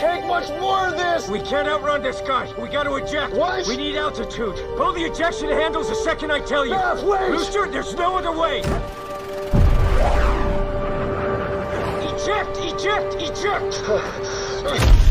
take much more of this! We can't outrun this guy. We gotta eject. What? We need altitude. Pull the ejection handles the second I tell you. Beth, wait! Rooster, there's no other way. Eject! Eject! Eject!